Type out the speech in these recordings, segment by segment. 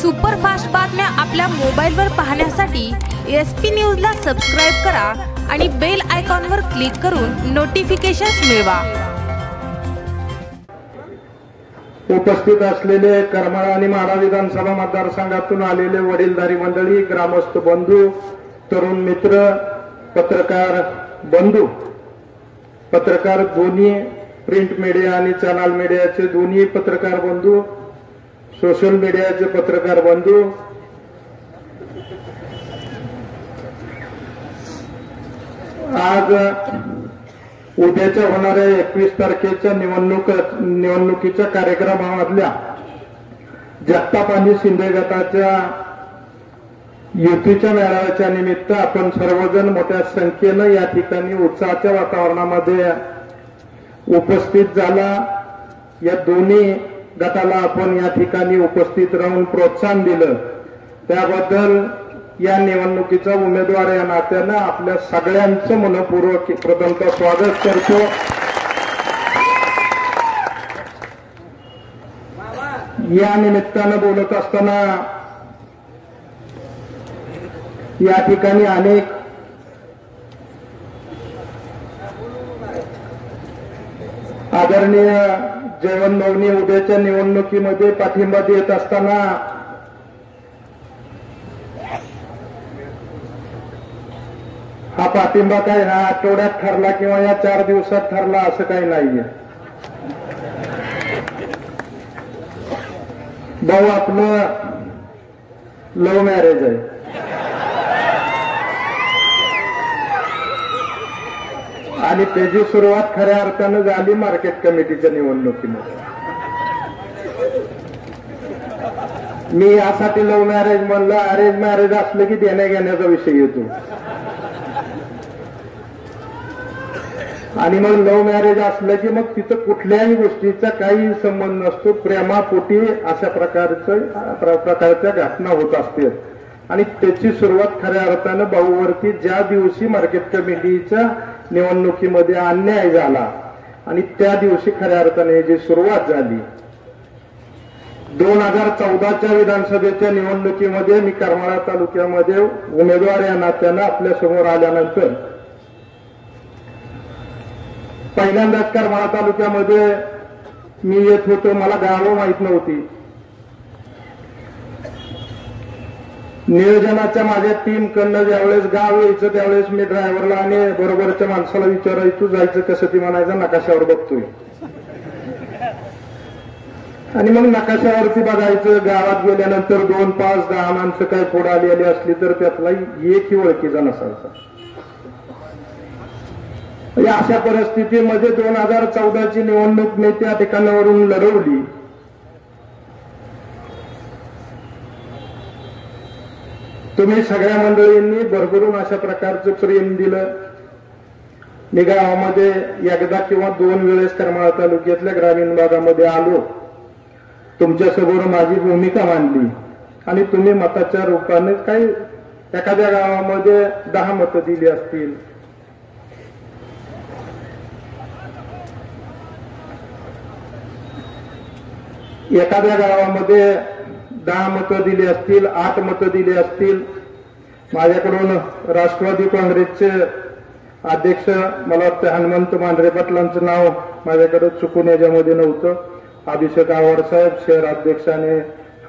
Superfast बातम्या आपल्या मोबाईलवर पाहण्यासाठी एस पी न्यूजला सबस्क्राईब करा आणि बेल आयकॉनवर क्लिक करून नोटिफिकेशन्स मिळवा. उपस्थित असलेले करमाळा आणि माढा विधानसभा मतदारसंघातून आलेले वडीलधारी मंडळी ग्रामस्थ बंधू तरुण मित्र पत्रकार बंधू पत्रकार दोन्ही प्रिंट मीडिया आणि चॅनल मीडियाचे दोन्ही पत्रकार बंधू सोशल मीडियाचे पत्रकार बंधू. आज उद्याच्या होणाऱ्या एकवीस तारखेच्या निवडणूक निवडणुकीच्या कार्यक्रमामधल्या जगताप आणि शिंदे गटाच्या युतीच्या मेळाव्याच्या निमित्त आपण सर्वजण मोठ्या संख्येनं या ठिकाणी उत्साहाच्या वातावरणामध्ये उपस्थित झाला. या दोन्ही गटाला आपण या ठिकाणी उपस्थित राहून प्रोत्साहन दिलं. त्याबद्दल या निवडणुकीचा उमेदवार या नात्यानं आपल्या सगळ्यांचं मनपूर्वक प्रथमतः स्वागत करतो. या निमित्तानं बोलत असताना या ठिकाणी अनेक आदरणीय जेवण नवनी उद्याच्या निवडणुकीमध्ये पाठिंबा देत असताना हा पाठिंबा काय? हा आठवड्यात ठरला किंवा या चार दिवसात ठरला असं काही नाहीये. भाऊ आपलं लव्ह मॅरेज आहे. आणि त्याची सुरुवात खऱ्या अर्थानं झाली मार्केट कमिटीच्या निवडणुकीमध्ये. मी यासाठी लव्ह मॅरेज म्हणलं अरेंज मॅरेज असलं की देण्या घेण्याचा विषय येतो. आणि मग लव्ह मॅरेज असलं की मग तिथं कुठल्याही गोष्टीचा काही संबंध नसतो प्रेमापोटी अशा प्रकारचं प्रकारच्या घटना होत असतील. आणि त्याची सुरुवात खऱ्या अर्थानं भाऊवरती ज्या दिवशी मार्केट कमिटीच्या निवडणुकीमध्ये अन्याय झाला. आणि त्या दिवशी खऱ्या अर्थाने जी सुरुवात झाली. दोन हजार चौदाच्या विधानसभेच्या निवडणुकीमध्ये मी करमाळा तालुक्यामध्ये उमेदवार या नात्यानं आपल्यासमोर आल्यानंतर पहिल्यांदाच करमाळा तालुक्यामध्ये मी येत होतो. मला गावं माहीत नव्हती. नियोजनाच्या माझ्या टीम कडनं ज्यावेळेस गाव यायचं त्यावेळेस मी ड्रायव्हरला आणि बरोबरच्या माणसाला विचारायचो जायचं कसं? ती म्हणायचं नकाशावर बघतोय. आणि मग नकाशावरती बघायचं गावात गेल्यानंतर दोन पाच दहा माणसं काय पुढे आलेली असली तर त्यातला एकही ओळखीचा नसायचा. या अशा परिस्थितीमध्ये दोन हजार चौदाची निवडणूक मी त्या ठिकाणावरून लढवली. तुम्ही सगळ्या मंडळींनी भरभरून अशा प्रकारचं प्रेम दिलं. मी गावामध्ये एकदा किंवा दोन वेळेस करमाळा तालुक्यातल्या ग्रामीण भागामध्ये आलो. तुमच्यासमोर माझी भूमिका मांडली. आणि तुम्ही मताच्या रूपाने काही एखाद्या गावामध्ये दहा मतं दिली असतील. एखाद्या गावामध्ये दहा मतं दिली असतील आठ मतं दिली असतील. माझ्याकडून राष्ट्रवादी काँग्रेसचे अध्यक्ष मला वाटतं हनुमंत मांढरे पाटलांचं नाव माझ्याकडे चुकून याच्यामध्ये नव्हतं. अभिषेक आव्हाड साहेब शहर अध्यक्ष आणि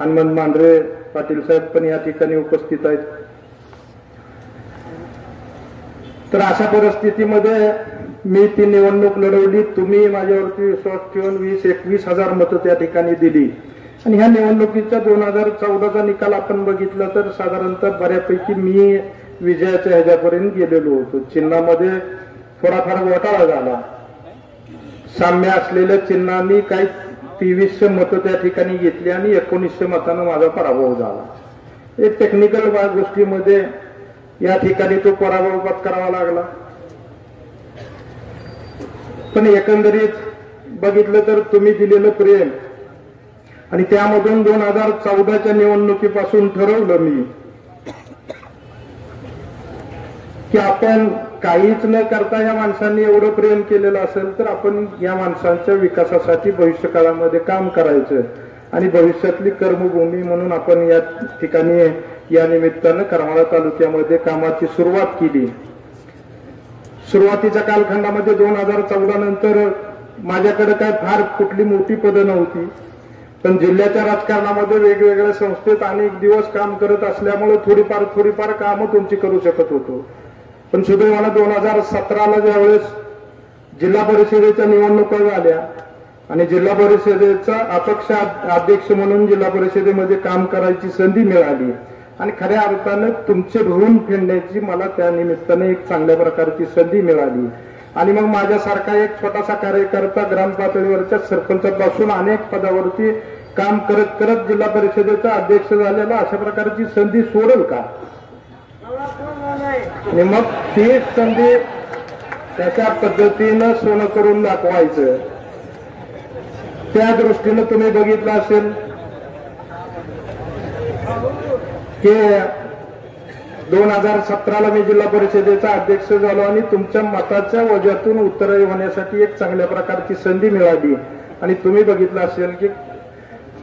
हनुमंत मांढरे पाटील साहेब पण या ठिकाणी उपस्थित आहेत. तर अशा परिस्थितीमध्ये मी ती निवडणूक लढवली. तुम्ही माझ्यावरती विश्वास ठेवून वीस एकवीस हजार मतं त्या ठिकाणी दिली. आणि ह्या निवडणुकीचा दोन हजार चौदाचा निकाल आपण बघितला तर साधारणतः बऱ्यापैकी मी विजयाच्या ह्याच्यापर्यंत गेलेलो होतो. चिन्हामध्ये थोडाफार घोटाळा झाला. साम्य असलेल्या चिन्हांनी काही तेवीसशे मतं त्या ठिकाणी घेतली आणि एकोणीसशे मतानं माझा पराभव झाला. एक टेक्निकल गोष्टीमध्ये या ठिकाणी तो पराभव पत्करावा लागला. पण एकंदरीत बघितलं तर तुम्ही दिलेलं प्रेम आणि त्यामधून दोन हजार चौदाच्या निवडणुकीपासून ठरवलं मी की आपण काहीच न करता या माणसांनी एवढं प्रेम केलेलं असेल तर आपण या माणसांच्या विकासासाठी भविष्य काळामध्ये काम करायचं. आणि भविष्यातली कर्मभूमी म्हणून आपण या ठिकाणी या निमित्तानं करमाळा तालुक्यामध्ये कामाची सुरुवात केली. सुरुवातीच्या कालखंडामध्ये दोन हजार चौदा नंतर माझ्याकडे काय फार कुठली मोठी पदं नव्हती. पण जिल्ह्याच्या राजकारणामध्ये वेगवेगळ्या संस्थेत अनेक दिवस काम करत असल्यामुळे थोडीफार थोडीफार कामं तुमची करू शकत होतो. पण सुदैवाला दोन हजार सतराला ज्यावेळेस जिल्हा परिषदेच्या निवडणुका झाल्या आणि जिल्हा परिषदेचा अपक्ष अध्यक्ष म्हणून जिल्हा परिषदेमध्ये काम करायची संधी मिळाली आणि खऱ्या अर्थानं तुमचे ऋण फेडण्याची मला त्या निमित्ताने एक चांगल्या प्रकारची संधी मिळाली. आणि मग माझ्यासारखा एक छोटासा कार्यकर्ता ग्राम पातळीवरच्या सरपंचापासून अनेक पदावरती काम करत करत जिल्हा परिषदेचा अध्यक्ष झालेला अशा प्रकारची संधी सोडेल का? आणि मग ती संधी त्याच्या पद्धतीनं सोनं करून दाखवायचं? त्या दृष्टीनं तुम्ही बघितलं असेल. की दोन हजार सतराला मी जिल्हा परिषदेचा अध्यक्ष झालो आणि तुमच्या मताच्या वजातून उत्तर होण्यासाठी एक चांगल्या प्रकारची संधी मिळाली. आणि तुम्ही बघितलं असेल की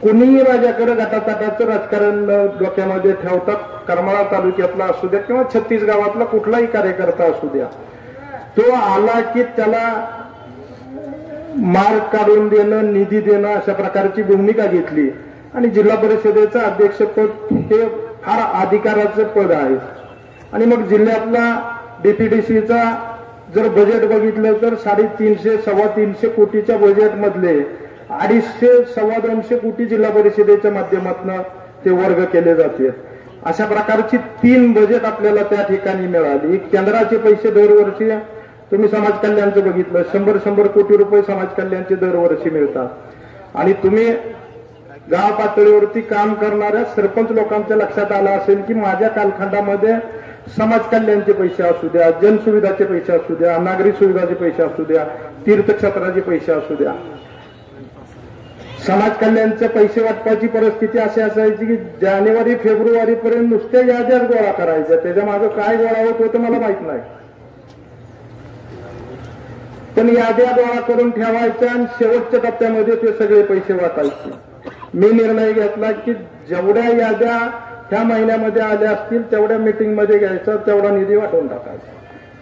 कुणीही माझ्याकडे गटातटाचं राजकारण डोक्यामध्ये ठेवतात करमाळा तालुक्यातला असू द्या किंवा छत्तीस गावातला कुठलाही कार्यकर्ता असू द्या. तो आला की त्याला मार्ग काढून देणं निधी देणं अशा प्रकारची भूमिका घेतली. आणि जिल्हा परिषदेचं अध्यक्षपद हे फार अधिकाराचं पद आहे. आणि मग जिल्ह्यातला डीपीडीसीचा जर बजेट बघितलं तर साडेतीनशे सव्वा तीनशे कोटीच्या बजेट मधले अडीचशे सव्वा दोनशे कोटी जिल्हा परिषदेच्या माध्यमातून ते वर्ग केले जाते अशा प्रकारची तीन बजेट आपल्याला त्या ठिकाणी मिळाली. केंद्राचे पैसे दरवर्षी तुम्ही समाज कल्याणचं बघितलं. शंभर शंभर कोटी रुपये समाज कल्याणचे दरवर्षी मिळतात. आणि तुम्ही गाव पातळीवरती काम करणाऱ्या सरपंच लोकांच्या लक्षात आलं असेल की माझ्या कालखंडामध्ये समाज कल्याणचे पैसे असू द्या जनसुविधाचे पैसे असू द्या नागरी सुविधाचे पैसे असू द्या तीर्थक्षेत्राचे पैसे असू द्या. समाज कल्याणचे पैसे वाटपाची परिस्थिती अशी असायची की जानेवारी फेब्रुवारी पर्यंत नुसत्या याद्याच गोळा करायच्या त्याच्यामागे काय गोळा होत होतं मला माहीत नाही. पण याद्या गोळा करून ठेवायच्या आणि शेवटच्या टप्प्यामध्ये ते सगळे पैसे वाटायचे मी निर्णय घेतला की जेवढ्या याद्या ह्या महिन्यामध्ये आल्या असतील तेवढ्या मीटिंगमध्ये घ्यायचा तेवढा निधी वाटून टाकायचा.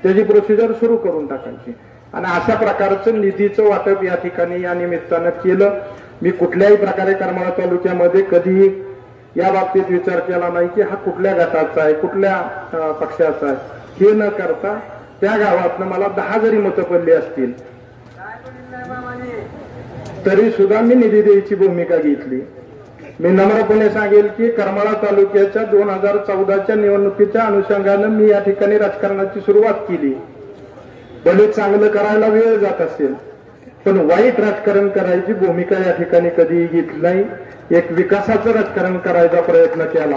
त्याची प्रोसिजर सुरू करून टाकायची. आणि अशा प्रकारचं निधीचं वाटप या ठिकाणी या निमित्तानं केलं. मी कुठल्याही प्रकारे करमाळा तालुक्यामध्ये कधीही या बाबतीत विचार केला नाही की हा कुठल्या गटाचा आहे कुठल्या पक्षाचा आहे. हे न करता त्या गावातनं मला दहा जरी मतं पडली असतील तरी सुद्धा मी निधी द्यायची भूमिका घेतली. मी नम्रपणे सांगेल की करमाळा तालुक्याच्या दोन हजार चौदाच्या निवडणुकीच्या अनुषंगानं मी या ठिकाणी राजकारणाची सुरुवात केली. भले चांगलं करायला वेळ जात असेल पण वाईट राजकारण करायची भूमिका या ठिकाणी कधी घेतली नाही. एक विकासाचं राजकारण करायचा प्रयत्न केला.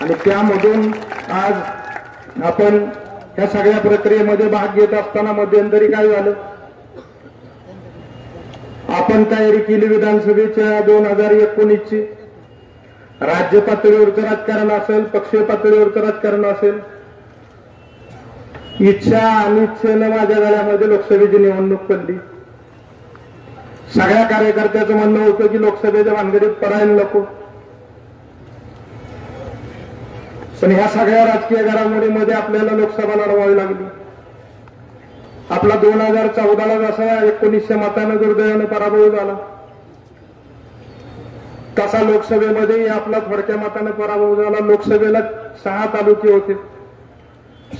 आणि त्यामधून आज आपण या सगळ्या प्रक्रियेमध्ये भाग घेत असताना मध्यंतरी काय झालं? आपण तयारी केली विधानसभेच्या दोन हजार एकोणीसची. राज्य पातळीवरचं राजकारण असेल पक्षीय पातळीवरचं राजकारण असेल इच्छा अनिच्छेनं माझ्या गळ्यामध्ये लोकसभेची निवडणूक पडली. सगळ्या कार्यकर्त्याचं म्हणणं होतं की लोकसभेच्या भानगडीत पडायला नको. पण ह्या सगळ्या राजकीय घडामोडीमध्ये आपल्याला लोकसभा लढवावी लागली. आपला दोन हजार चौदाला जसा एकोणीसशे मतानं दुर्दैवानं पराभव झाला. तसा लोकसभेमध्ये आपला थोडक्या मतानं पराभव झाला. लोकसभेला सहा तालुके होते.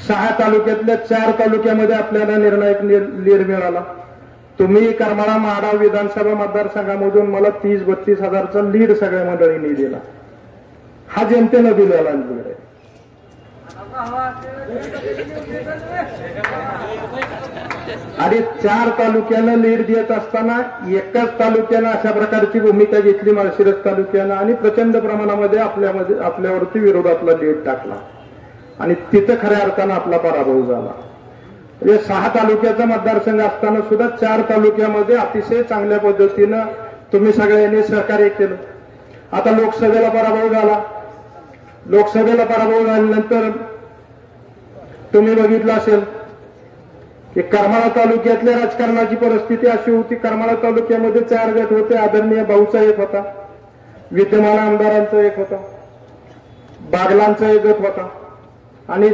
सहा तालुक्यातल्या चार तालुक्यामध्ये आपल्याला निर्णायक लीड मिळाला. तुम्ही करमाळा माडा विधानसभा मतदारसंघामधून मला तीस बत्तीस हजारचा लीड सगळ्या मंडळींनी दिला. हा जनतेनं दिलेला लीड आहे आणि चार तालुक्यानं लीड देत असताना एकाच तालुक्यानं अशा प्रकारची भूमिका घेतली माळशिरस तालुक्यानं आणि प्रचंड प्रमाणामध्ये आपल्यामध्ये आपल्यावरती विरोधातला लीड टाकला. आणि तिथं खऱ्या अर्थानं आपला पराभव झाला. म्हणजे सहा तालुक्याचा मतदारसंघ असताना सुद्धा चार तालुक्यामध्ये अतिशय चांगल्या पद्धतीनं तुम्ही सगळ्यांनी सहकार्य केलं. आता लोकसभेला पराभव झाला. लोकसभेला पराभव झाल्यानंतर तुम्ही बघितलं असेल की करमाळा तालुक्यातल्या राजकारणाची परिस्थिती अशी होती. करमाळा तालुक्यामध्ये चार गट होते. आदरणीय भाऊचा एक होता. विद्यमान आमदारांचा एक होता. बागलांचा एक गट होता. आणि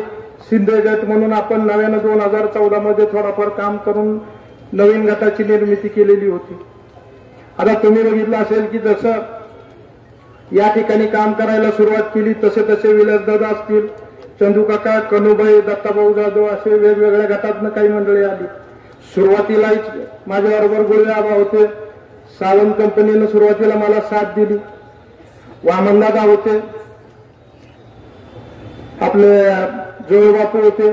शिंदे गट म्हणून आपण नव्यानं दोन हजार चौदा मध्ये थोडाफार काम करून नवीन गटाची निर्मिती केलेली होती. आता तुम्ही बघितलं असेल की जसं या ठिकाणी काम करायला सुरुवात केली तसे तसे विलासदादा असतील. चंदूकाका काका दत्ताभाऊ जाधव असे वेगवेगळ्या गटातनं काही मंडळी आली. सुरुवातीलाच माझ्याबरोबर गोळे होते. सावन कंपनीनं सुरुवातीला मला साथ दिली. वामनदादा होते. आपले जोळबापू होते.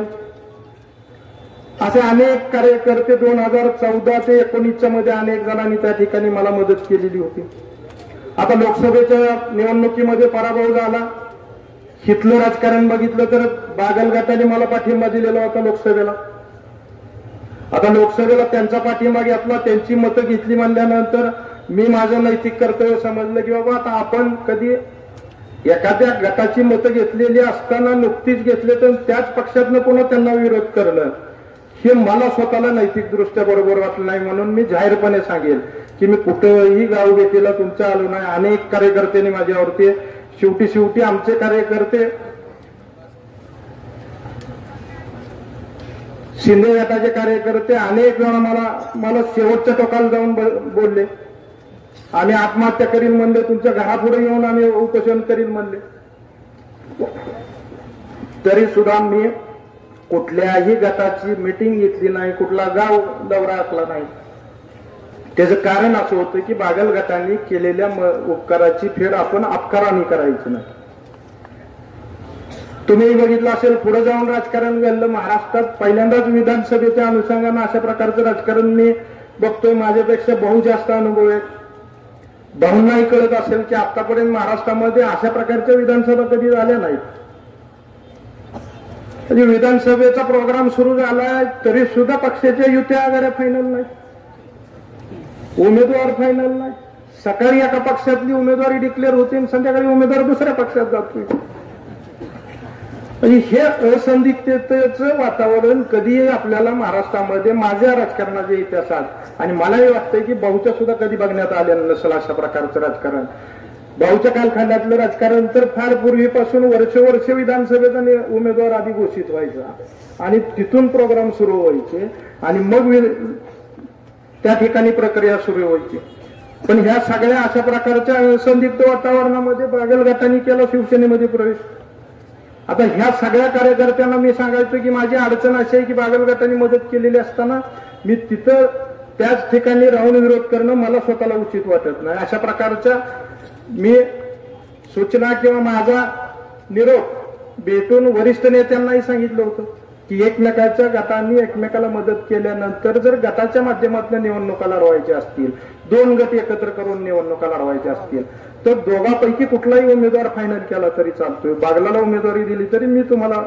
असे अनेक कार्यकर्ते दोन हजार चौदा ते एकोणीसच्या मध्ये अनेक जणांनी त्या ठिकाणी मला मदत केलेली होती. आता लोकसभेच्या निवडणुकीमध्ये पराभव झाला. हिथलं राजकारण बघितलं तर बागल गटाने मला पाठिंबा दिलेला होता लोकसभेला. आता लोकसभेला त्यांचा पाठिंबा घेतला त्यांची मतं घेतली म्हणल्यानंतर मी माझं नैतिक कर्तव्य समजलं की बाबा आता आपण कधी एखाद्या गटाची मतं घेतलेली असताना नुकतीच घेतले तर त्याच पक्षातनं पुन्हा त्यांना विरोध करणं हे मला स्वतःला नैतिक दृष्ट्या बरोबर वाटलं नाही म्हणून मी जाहीरपणे सांगेल की मी कुठंही गाव भेटीला तुमच्या आलो नाही. अनेक कार्यकर्त्यांनी माझ्यावरती शेवटी शेवटी आमचे कार्यकर्ते शिंदे गटाचे कार्यकर्ते अनेक जण मला मला शेवटच्या टोकाला जाऊन बोलले. आम्ही आत्महत्या करीन म्हणले तुमच्या घरापुढे येऊन आम्ही उपोषण करीन म्हणले. तरी सुद्धा मी कुठल्याही गटाची मिटिंग घेतली नाही कुठला गाव दौरा असला नाही. त्याचं कारण असं होतं की बागल गटांनी केलेल्या उपकाराची फेड आपण अपकाराने करायची नाही. तुम्ही बघितलं असेल पुढे जाऊन राजकारण घडलं. महाराष्ट्रात पहिल्यांदाच विधानसभेच्या अनुषंगानं अशा प्रकारचं राजकारण मी बघतोय. माझ्यापेक्षा बहु जास्त अनुभव आहे. बहुनाही कळत असेल की आतापर्यंत महाराष्ट्रामध्ये अशा प्रकारच्या विधानसभा कधी झाल्या नाहीत. म्हणजे विधानसभेचा प्रोग्राम सुरू झाला तरी सुद्धा पक्षाच्या युत्या वगैरे फायनल नाही उमेदवार फायनल नाही सकाळी एका पक्षातली उमेदवारी डिक्लेअर होते आणि संध्याकाळी उमेदवार दुसऱ्या पक्षात जातोय. म्हणजे हे असंदिग्धतेचं वातावरण कधीही आपल्याला महाराष्ट्रामध्ये माझ्या राजकारणाच्या इतिहासात आणि मलाही वाटतंय की बहुच्या सुद्धा कधी बघण्यात आलेलं नसेल अशा प्रकारचं राजकारण. भाऊच्या कालखंडातलं राजकारण तर फार पूर्वीपासून वर्ष वर्ष विधानसभेचा उमेदवार आधी घोषित व्हायचा. आणि तिथून प्रोग्राम सुरू व्हायचे. आणि मग त्या ठिकाणी प्रक्रिया सुरू व्हायची. पण ह्या सगळ्या अशा प्रकारच्या संदिग्ध वातावरणामध्ये बागल केला शिवसेनेमध्ये प्रवेश. आता ह्या सगळ्या कार्यकर्त्यांना मी सांगायचो की माझी अडचण अशी आहे की बागल गटाने मदत केलेली असताना मी तिथं त्याच ठिकाणी राहून विरोध करणं मला स्वतःला उचित वाटत नाही. अशा प्रकारच्या मी सूचना किंवा माझा निरोप भेटून वरिष्ठ नेत्यांनाही सांगितलं होतं. की एकमेकाच्या गटांनी एकमेकाला मदत केल्यानंतर जर गटाच्या माध्यमातून निवडणुका लढवायच्या असतील दोन गट एकत्र करून निवडणुका लढवायच्या असतील तर दोघांपैकी कुठलाही उमेदवार फायनल केला तरी चालतोय. बागलाला उमेदवारी दिली तरी मी तुम्हाला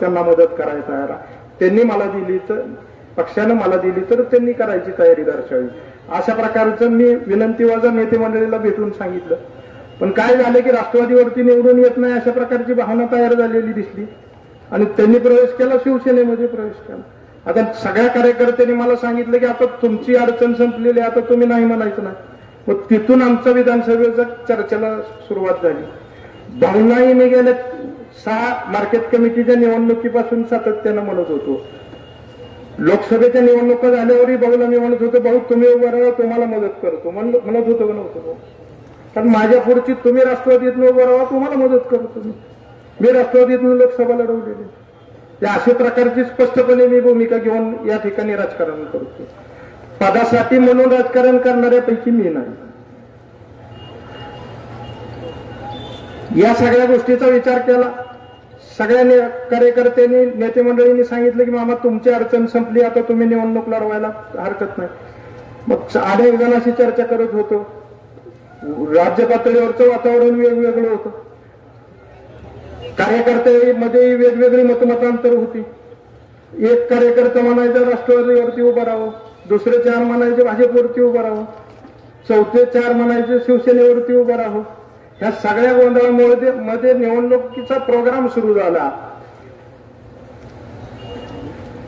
त्यांना मदत करायला तयार आहे. त्यांनी मला दिली तर पक्षानं मला दिली तर त्यांनी करायची तयारी दर्शवावी. अशा प्रकारचं मी विनंती वाजा नेते मंडळीला भेटून सांगितलं. पण काय झालं की राष्ट्रवादीवरती निवडून येत नाही अशा प्रकारची भावना तयार झालेली दिसली. आणि त्यांनी प्रवेश केला शिवसेनेमध्ये प्रवेश केला. आता सगळ्या कार्यकर्त्यांनी मला सांगितलं की आता तुमची अडचण संपलेली आता तुम्ही नाही म्हणायचं नाही मग तिथून आमच्या विधानसभेच्या चर्चेला सुरुवात झाली. भावनाही मी गेल्या सहा मार्केट कमिटीच्या निवडणुकीपासून सातत्यानं म्हणत होतो. लोकसभेच्या निवडणुका झाल्यावरही भाऊला मी म्हणत होतो भाऊ तुम्ही उभं राहा तुम्हाला मदत करतो. म्हणत होतो का नव्हतं भाऊ? कारण माझ्या पुढची तुम्ही राष्ट्रवादीतनं उभं राहा तुम्हाला मदत करतो मी राष्ट्रवादीतून लोकसभा लढवलेली. या अशा प्रकारची स्पष्टपणे मी भूमिका घेऊन या ठिकाणी राजकारण करतो. पदासाठी म्हणून राजकारण करणाऱ्यापैकी मी नाही. या सगळ्या गोष्टीचा विचार केला. सगळ्या ने- कार्यकर्त्यांनी नेते मंडळींनी सांगितलं की मामा तुमची अडचण संपली आता तुम्ही निवडणूक लढवायला हरकत नाही. मग अनेक जणांशी चर्चा करत होतो. राज्य पातळीवरचं वातावरण वेगवेगळं होतं. कार्यकर्त्यामध्ये वेगवेगळी मतमतांतर होती. एक कार्यकर्ता म्हणायचा राष्ट्रवादीवरती उभं राहावं. दुसरे चार म्हणायचे भाजपवरती उभं राहावं. चौथे चार म्हणायचे शिवसेनेवरती उभं राहावं. ह्या सगळ्या गोंधळामुळे मध्ये निवडणुकीचा प्रोग्राम सुरू झाला.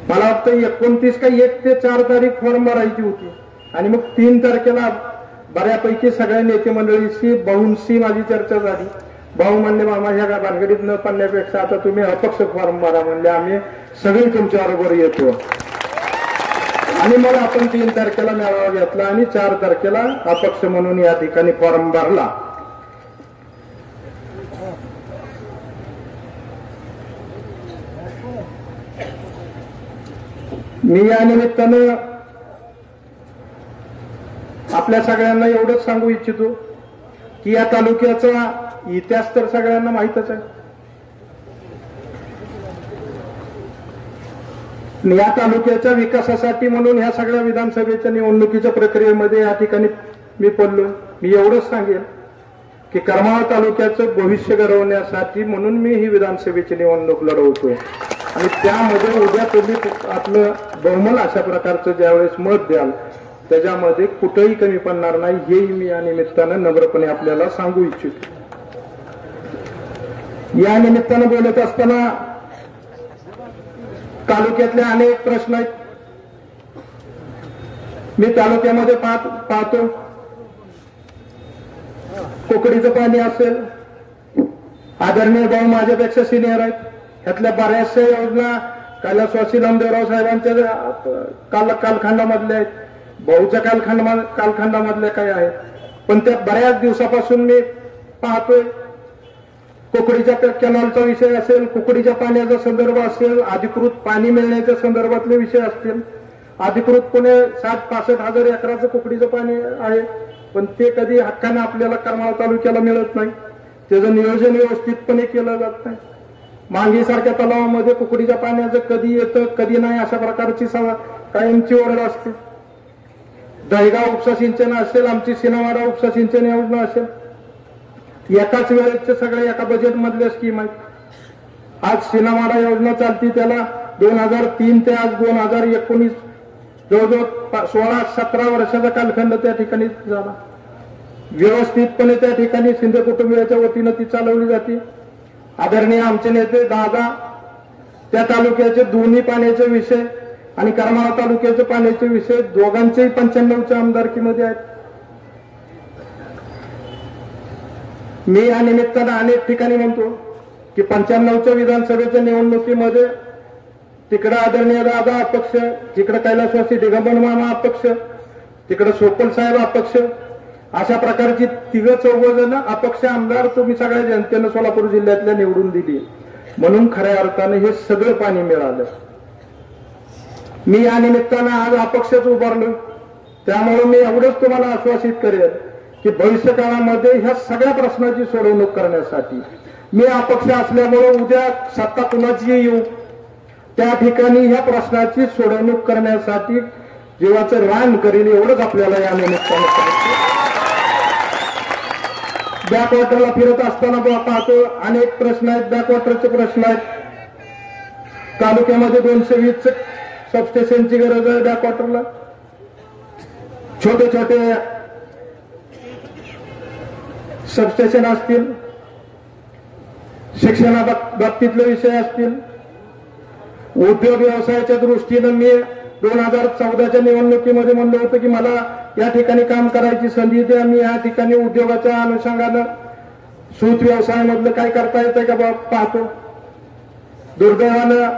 मला वाटतं एकोणतीस का एक ते चार तारीख फॉर्म भरायची होती. आणि मग तीन तारखेला बऱ्यापैकी सगळ्या नेते मंडळीशी बहुंशी माझी चर्चा झाली. भाऊ म्हणले मामा ह्या भानगडीत न पडण्यापेक्षा आता तुम्ही अपक्ष फॉर्म भरा म्हणले आम्ही सगळे तुमच्या बरोबर येतो. आणि मग आपण तीन तारखेला मेळावा घेतला आणि चार तारखेला अपक्ष म्हणून या ठिकाणी फॉर्म भरला. मी या निमित्तानं आपल्या सगळ्यांना एवढंच सांगू इच्छितो की या तालुक्याचा इतिहास तर सगळ्यांना माहीतच आहे. या तालुक्याच्या विकासासाठी म्हणून ह्या सगळ्या विधानसभेच्या निवडणुकीच्या प्रक्रियेमध्ये या ठिकाणी मी पडलो. मी एवढंच सांगेन की करमाळा तालुक्याचं भविष्य घडवण्यासाठी म्हणून मी ही विधानसभेची निवडणूक लढवतोय. आणि त्यामध्ये उद्या तुम्ही आपलं बहुमल अशा प्रकारचं ज्यावेळेस मत द्याल त्याच्यामध्ये कुठंही कमी पडणार नाही हेही मी या निमित्तानं नम्रपणे आपल्याला सांगू इच्छितो. या निमित्तानं बोलत असताना तालुक्यातले अनेक प्रश्न आहेत. मी तालुक्यामध्ये पाहत पाहतो. कोकडीचं पाणी असेल आदरणीय भाऊ माझ्यापेक्षा सिनियर आहेत. ह्यातल्या बऱ्याचशा योजना कैलासवासी नामदेवराव साहेबांच्या काल कालखंडामधल्या आहेत. भाऊच्या कालखंड कालखंडामधल्या काय आहेत. पण त्या बऱ्याच दिवसापासून मी पाहतोय. कोकडीच्या कॅनॉलचा विषय असेल कुकडीच्या पाण्याचा संदर्भ असेल अधिकृत पाणी मिळण्याच्या संदर्भातले विषय असतील. अधिकृतपणे सात पासष्ट हजार एकराचं कुकडीचं पाणी आहे पण ते कधी हक्कानं आपल्याला करमाळा तालुक्याला मिळत नाही. त्याचं नियोजन व्यवस्थितपणे केलं जात नाही. मांगीसारख्या तलावामध्ये कुकडीच्या पाण्याचं कधी येतं कधी नाही अशा प्रकारची कायमची ओरड असते. दहीगाव उपसा सिंचन असेल आमची सिनावाडा उपसा सिंचन योजना असेल एकाच वेळेचे सगळे एका बजेट मधल्या स्कीम आहेत. आज सिनामाडा योजना चालती त्याला दोन हजार तीन ते आज दोन हजार एकोणीस जवळजवळ सोळा सतरा वर्षाचा कालखंड त्या ठिकाणी झाला. व्यवस्थितपणे त्या ठिकाणी शिंदे कुटुंबियाच्या वतीनं ती चालवली जाते. आदरणीय आमचे नेते दादा त्या तालुक्याचे दोन्ही पाण्याचे विषय आणि करमाळा तालुक्याचे पाण्याचे विषय दोघांचेही पंच्याण्णवच्या आमदारकीमध्ये आहेत. मी या निमित्तानं अनेक ठिकाणी म्हणतो की पंच्याण्णवच्या विधानसभेच्या निवडणुकीमध्ये तिकडं आदरणीय दादा अपक्ष तिकडं कैलासवासी दिगंबर मामा अपक्ष तिकडं सोपल साहेब अपक्ष अशा प्रकारची तिघ चौघ जण अपक्ष आमदार तुम्ही सगळ्या जनतेनं सोलापूर जिल्ह्यातल्या निवडून दिली. म्हणून खऱ्या अर्थाने हे सगळं पाणी मिळालं. मी या निमित्तानं आज अपक्षच उभारलो. त्यामुळे मी एवढंच तुम्हाला आश्वासित करेन की भविष्य काळामध्ये ह्या सगळ्या प्रश्नाची सोडवणूक करण्यासाठी मी अपक्ष असल्यामुळे उद्या सत्ता कुणाची येऊ. त्या ठिकाणी ह्या प्रश्नाची सोडवणूक करण्यासाठी जीवाचं रान करेल एवढंच आपल्याला या निमित्तानं बॅकवॉटरला फिरत असताना पाहतो अनेक प्रश्न आहेत. बॅकवॉटरचे प्रश्न आहेत. तालुक्यामध्ये दोनशे वीस सबस्टेशनची गरज आहे बॅकवॉटरला. छोटे छोटे सबस्टेशन असतील. शिक्षणा बाबतीतले विषय असतील. उद्योग व्यवसायाच्या दृष्टीनं मी दोन हजार चौदाच्या निवडणुकीमध्ये म्हणलं होतं की मला या ठिकाणी काम करायची संधी द्या. मी या ठिकाणी उद्योगाच्या अनुषंगानं सूत व्यवसायामधलं काय करता येतंय का बाब पाहतो. दुर्दैवानं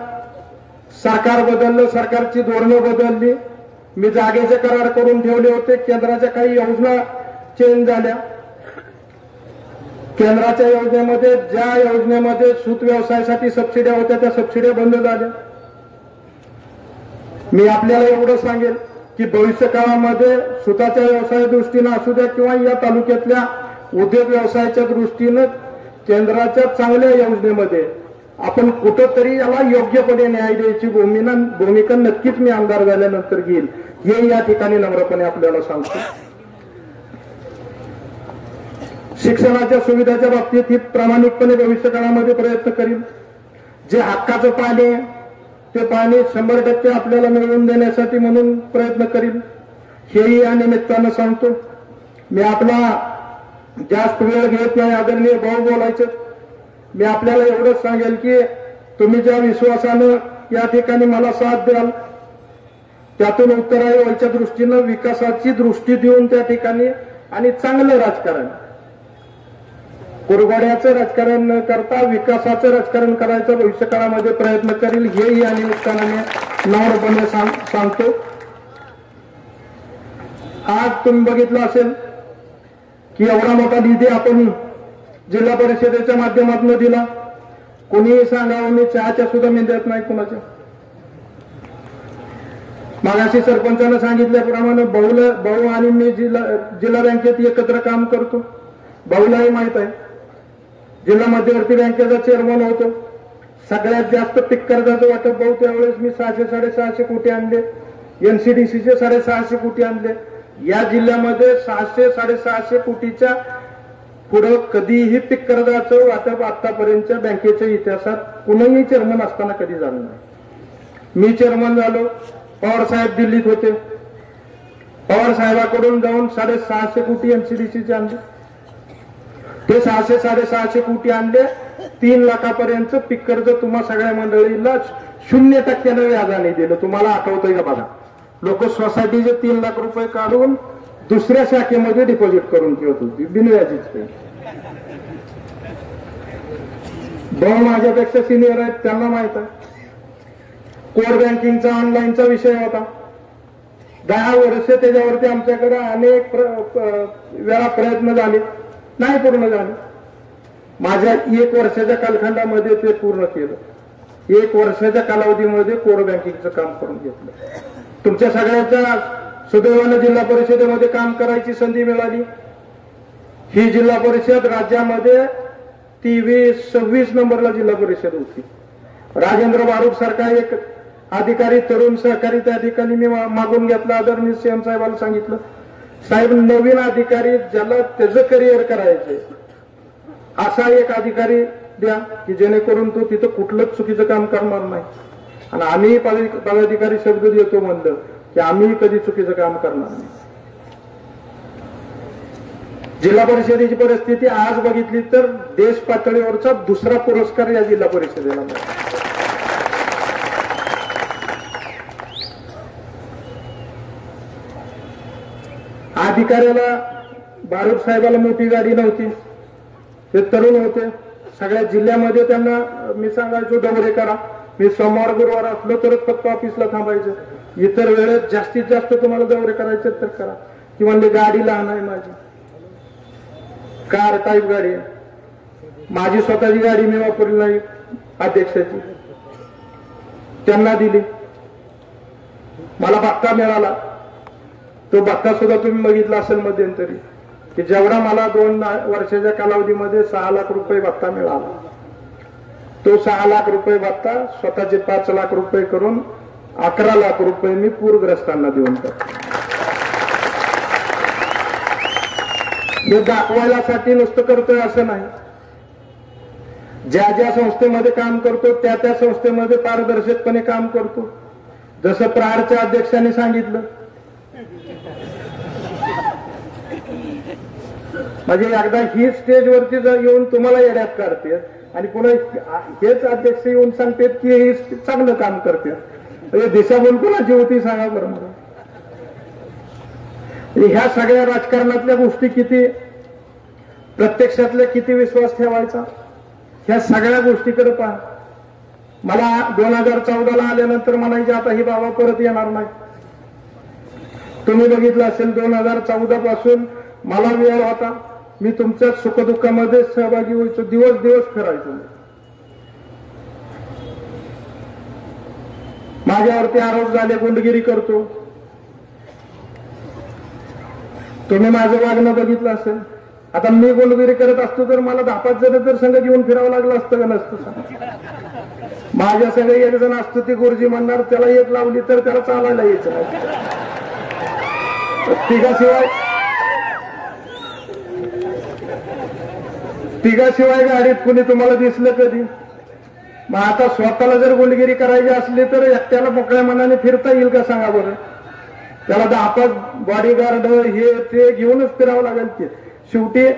सरकार बदललं सरकारची धोरणं बदलली. मी जागेचे करार करून ठेवले होते. केंद्राच्या काही योजना चेंज झाल्या. केंद्राच्या योजनेमध्ये ज्या योजनेमध्ये सूत व्यवसायासाठी सबसिड्या होत्या त्या सबसिड्या बंद झाल्या. मी आपल्याला एवढं सांगेल की भविष्य काळामध्ये सुताच्या व्यवसाय दृष्टीनं असू द्या किंवा या तालुक्यातल्या उद्योग व्यवसायाच्या दृष्टीनं केंद्राच्या चांगल्या योजनेमध्ये आपण कुठंतरी याला योग्यपणे न्याय द्यायची भूमिका भूमिका नक्कीच मी आमदार झाल्यानंतर घेईल. हे या ठिकाणी नम्रपणे आपल्याला सांगतो. शिक्षणाच्या सुविधाच्या बाबतीत ही प्रामाणिकपणे भविष्य काळामध्ये प्रयत्न करील जे हक्काचं पाणी ते पाणी शंभर टक्के आपल्याला मिळवून देण्यासाठी म्हणून प्रयत्न करील हेही या निमित्तानं सांगतो. मी आपला जास्त वेळ घेत नाही आदरणीय भाऊ बोलायचं. मी आपल्याला एवढंच सांगेल की तुम्ही ज्या विश्वासानं या ठिकाणी मला साथ द्याल त्यातून उत्तरायवाच्या दृष्टीनं विकासाची दृष्टी देऊन त्या ठिकाणी आणि चांगलं राजकारण. कुरघोड्याचं राजकारण न करता विकासाचं राजकारण करायचा भविष्यकाळामध्ये प्रयत्न करील हेही या निमित्ताने नम्रपणे सांग- सांगतो. आज तुम्ही बघितलं असेल की एवढा मोठा निधी आपण जिल्हा परिषदेच्या माध्यमातून दिला. कोणीही सांगावं मी चहाच्या सुद्धा मी देत नाही कुणाच्या. मागाशी सरपंचानं सांगितल्याप्रमाणे भाऊला भाऊ आणि मी जिल्हा जिल्हा बँकेत एकत्र काम करतो. भाऊलाही माहीत आहे. जिल्हा मध्यवर्ती बँकेचा चेअरमन होतो. सगळ्यात जास्त पीक कर्जाचं वाटप भाऊ त्यावेळेस मी सहाशे साडेसहाशे कोटी आणले. एनसीडीसीचे साडेसहाशे कोटी आणले. या जिल्ह्यामध्ये सहाशे साडेसहाशे कोटीच्या पुढं कधीही पीक कर्जाचं वाटप आतापर्यंतच्या बँकेच्या इतिहासात कुणीही चेअरमन असताना कधी झालं नाही. मी चेअरमन झालो. पवार साहेब दिल्लीत होते. पवार साहेबाकडून जाऊन साडेसहाशे कोटी एनसीडीसीचे आणले. ते सहाशे साडेसहाशे कोटी आणले. तीन लाखापर्यंत पीक कर्ज तुम्हा सगळ्या मंडळीला शून्य टक्क्यानं व्याजाने दिलं. तुम्हाला आठवतंय का बघा? लोक सोसायटीचे तीन लाख रुपये काढून दुसऱ्या शाखेमध्ये डिपॉझिट करून ठेवत होती. बिनव्याजीच भाऊ माझ्यापेक्षा सिनियर आहेत त्यांना माहीत आहे. कोर बँकिंगचा ऑनलाईनचा विषय होता. दहा वर्ष त्याच्यावरती आमच्याकडे अनेक वेळा प्रयत्न झाले. नाही पूर्ण झालं. माझ्या एक वर्षाच्या कालखंडामध्ये ते पूर्ण केलं. एक वर्षाच्या कालावधीमध्ये कोर बँकिंगचं काम करून घेतलं. तुमच्या सगळ्यांच्या सुदैवानं जिल्हा परिषदेमध्ये काम करायची संधी मिळाली. ही जिल्हा परिषद राज्यामध्ये तेवीस सव्वीस नंबरला जिल्हा परिषद होती. राजेंद्र बारूक सारखा एक अधिकारी तरुण सहकारी त्या ठिकाणी मी मा- मागून घेतला आदरणीय सीएम साहेबांना सांगितलं. साहेब नवीन अधिकारी ज्याला त्याचं करिअर करायचंय असा एक अधिकारी द्या की जेणेकरून तो तिथं कुठलंच चुकीचं काम करणार नाही. आणि आम्ही पदाधिकारी शब्द देतो म्हणलं की आम्ही कधी चुकीचं काम करणार नाही. जिल्हा परिषदेची परिस्थिती आज बघितली तर देश पातळीवरचा दुसरा पुरस्कार या जिल्हा परिषदेला मिळाला. अधिकाऱ्याला बारूक साहेबाला मोठी गाडी नव्हती. ते तरुण होते. सगळ्या जिल्ह्यामध्ये त्यांना मी सांगायचो दौरे करा. मी सोमवार गुरुवार असलो तरच फक्त ऑफिसला थांबायचं. इतर वेळेत जास्तीत जास्त तुम्हाला दौरे करायचे तर करा. किंवा म्हणजे गाडी लहान आहे माझी. कार टाईप गाडी आहे. माझी स्वतःची गाडी मी वापरली नाही अध्यक्षाची. त्यांना दिली. मला पक्का मिळाला. तो भत्ता सुद्धा तुम्ही बघितला असेल मध्यंतरी की जेवढा मला दोन वर्षाच्या कालावधीमध्ये सहा लाख रुपये भत्ता मिळाला. तो सहा लाख रुपये भत्ता स्वतःचे पाच लाख रुपये करून अकरा लाख रुपये मी पूरग्रस्तांना देऊन टाकतो. हे दाखवायलासाठी नुसतं करतोय असं नाही. ज्या ज्या संस्थेमध्ये काम करतो त्या त्या संस्थेमध्ये पारदर्शकपणे काम करतो. जसं प्रहारच्या अध्यक्षांनी सांगितलं म्हणजे एकदा ही स्टेजवरती जर येऊन तुम्हाला येड्यात काढते आणि पुन्हा हेच अध्यक्ष येऊन सांगतात की हे चांगलं काम करते. म्हणजे दिशाभूल कोणाची होती सांगा बरं मला. म्हणजे ह्या सगळ्या राजकारणातल्या गोष्टी किती प्रत्यक्षातल्या किती विश्वास ठेवायचा? ह्या सगळ्या गोष्टीकडे पहा. मला दोन हजार चौदाला आल्यानंतर म्हणायचे आता ही बाबा परत येणार नाही. तुम्ही बघितलं असेल दोन हजार चौदा पासून मला वेळ होता. मी तुमच्या सुखदुःखामध्ये सहभागी व्हायचो. दिवस दिवस फिरायचो माझ्यावरती आरोप झाले गुंडगिरी करतो. तुम्ही माझं वागणं बघितलं असेल. आता मी गुंडगिरी करत असतो तर मला दहा पाच जण तर संघ घेऊन फिरावं लागलं असतं का नसतं सांगा? माझ्या सगळे एक जण असतो ती गुरुजी म्हणणार त्याला एक लावली तर त्याला चालायला यायचं तिघाशिवाय तिघाशिवाय गाडीत कुणी तुम्हाला दिसलं कधी? मग आता स्वतःला जर गुंडगिरी करायची असली तर एकट्याला मोकळ्या मनाने फिरता येईल का सांगा बरं? त्याला दहा बॉडीगार्ड हे ते घेऊनच फिरावं लागेल की. शेवटी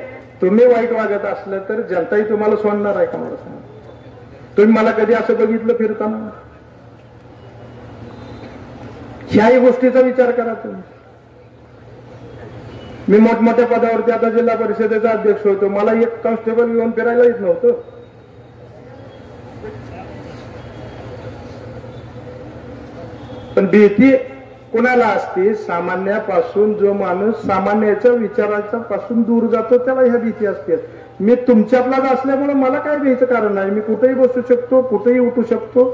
तुम्ही वाईट वागत असलं तर जनताही तुम्हाला सोडणार आहे का मला सांगा? तुम्ही मला कधी असं बघितलं फिरताना? ह्याही गोष्टीचा विचार करा तुम्ही. मी मोठमोठ्या पदावरती आता जिल्हा परिषदेचा अध्यक्ष होतो. मला एक कॉन्स्टेबल घेऊन फिरायला येत नव्हतं. पण भीती कुणाला असते? सामान्यापासून जो माणूस सामान्याच्या विचाराच्या पासून दूर जातो त्याला ह्या भीती असते. मी तुमच्यातलाच असल्यामुळे मला काय भीतीचं कारण नाही. मी कुठेही बसू शकतो कुठेही उठू शकतो.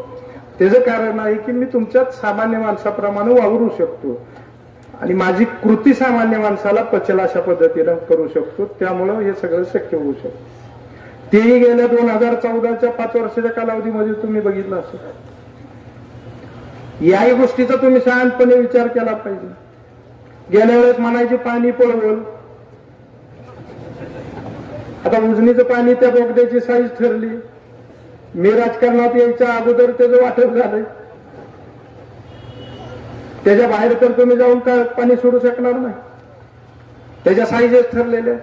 त्याचं कारण आहे की मी तुमच्यात सामान्य माणसाप्रमाणे वावरू शकतो. आणि माझी कृती सामान्य माणसाला पचल अशा पद्धतीनं करू शकतो. त्यामुळं हे सगळं शक्य होऊ शकतं. तेही गेल्या दोन हजार चौदाच्या पाच वर्षाच्या कालावधीमध्ये तुम्ही बघितलं असेल. याही गोष्टीचा तुम्ही शहाणपणे विचार केला पाहिजे. गेल्या वेळेस म्हणायचे पाणी पळवल. आता उजनीचं पाणी त्या बोगद्याची साईज ठरली. मी राजकारणात यायच्या अगोदर त्याचं वाटप झालंय. त्याच्या बाहेर तर तुम्ही जाऊन का पाणी सोडू शकणार नाही? त्याच्या साईजेस ठरलेले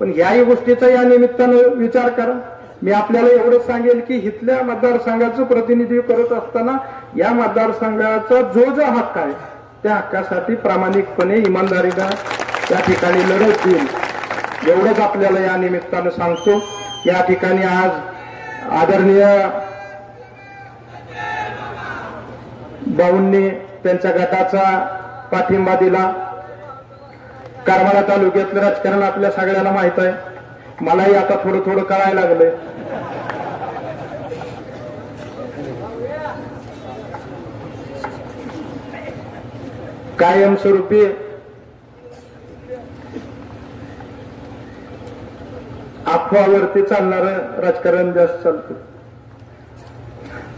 पण याही गोष्टीचा या निमित्तानं विचार करा. मी आपल्याला एवढंच सांगेल की इथल्या मतदारसंघाचं प्रतिनिधित्व करत असताना या मतदारसंघाचा जो जो हक्क आहे त्या हक्कासाठी प्रामाणिकपणे इमानदारीनं त्या ठिकाणी लढत देईल. एवढंच आपल्याला या निमित्तानं सांगतो. या ठिकाणी आज आदरणीय भाऊंनी त्यांच्या गटाचा पाठिंबा दिला. करमाळा तालुक्यातलं राजकारण आपल्या सगळ्यांना माहीत आहे. मलाही आता थोडं थोडं कळायला लागलंय. कायमस्वरूपी अफवावरती चालणारं राजकारण जास्त चालतं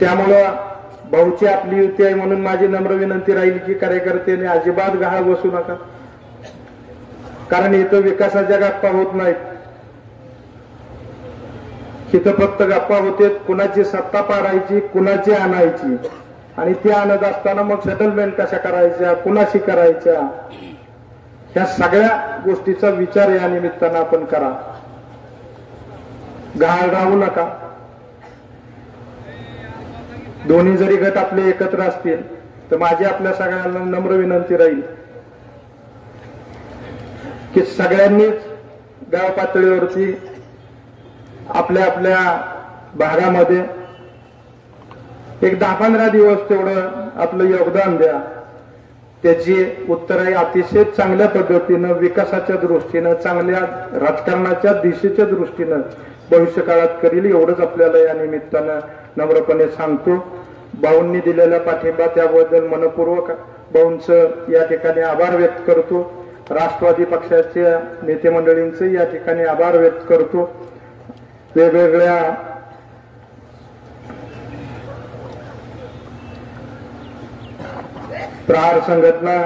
त्यामुळं भाऊची आपली युती आहे म्हणून माझी नम्र विनंती राहील की कार्यकर्त्यांनी अजिबात गहाळ बसू नका. कारण इथं विकासाच्या गप्पा होत नाहीत. इथं फक्त गप्पा होते कुणाची सत्ता पाडायची कुणाची आणायची. आणि ती आणत असताना मग सेटलमेंट कशा करायच्या कुणाशी करायच्या? ह्या सगळ्या गोष्टीचा विचार या निमित्तानं आपण करा. गहाळ राहू नका. दोन्ही जरी गट आपले एकत्र असतील तर माझी आपल्या सगळ्यांना नम्र विनंती राहील की सगळ्यांनीच गाव पातळीवरती आपल्या आपल्या भागामध्ये एक दहा पंधरा दिवस तेवढं आपलं योगदान द्या. त्याची उत्तरे अतिशय चांगल्या पद्धतीनं विकासाच्या दृष्टीनं चांगल्या राजकारणाच्या दिशेच्या दृष्टीनं भविष्य काळात करील एवढंच आपल्याला या निमित्तानं नम्रपणे सांगतो भाऊंनी दिलेला पाठिंबा त्याबद्दल मनपूर्वक भाऊंचं या ठिकाणी आभार व्यक्त करतो. राष्ट्रवादी पक्षाच्या नेते मंडळींचे या ठिकाणी आभार व्यक्त करतो. वेगवेगळ्या प्रहार संघटना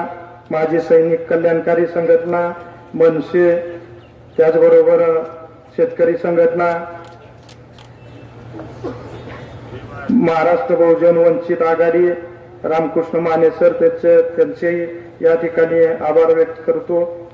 माजी सैनिक कल्याणकारी संघटना मनसे त्याचबरोबर शेतकरी संघटना महाराष्ट्र बहुजन वंचित आघाडी. रामकृष्ण माने सर त्याचे त्यांचेही या ठिकाणी आभार व्यक्त करतो.